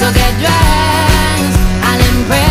so get dressed.